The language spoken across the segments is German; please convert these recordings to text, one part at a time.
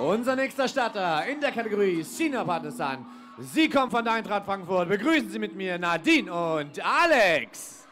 Unser nächster Starter in der Kategorie Senior Partners an. Sie kommen von der Eintracht Frankfurt. Begrüßen Sie mit mir Nadine und Alex.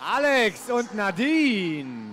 Alex und Nadine.